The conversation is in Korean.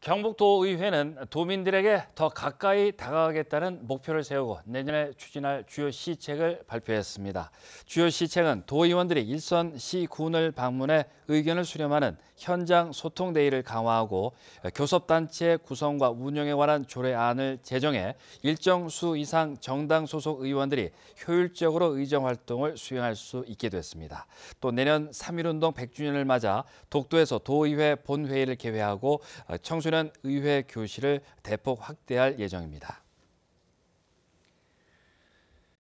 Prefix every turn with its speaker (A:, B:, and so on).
A: 경북도의회는 도민들에게 더 가까이 다가가겠다는 목표를 세우고 내년에 추진할 주요 시책을 발표했습니다. 주요 시책은 도의원들이 일선 시군을 방문해 의견을 수렴하는 현장 소통 대의를 강화하고 교섭단체 구성과 운영에 관한 조례안을 제정해 일정 수 이상 정당 소속 의원들이 효율적으로 의정 활동을 수행할 수 있게 됐습니다. 또 내년 3.1운동 100주년을 맞아 독도에서 도의회 본회의를 개회하고 청소 년 의회 교실을 대폭 확대할 예정입니다.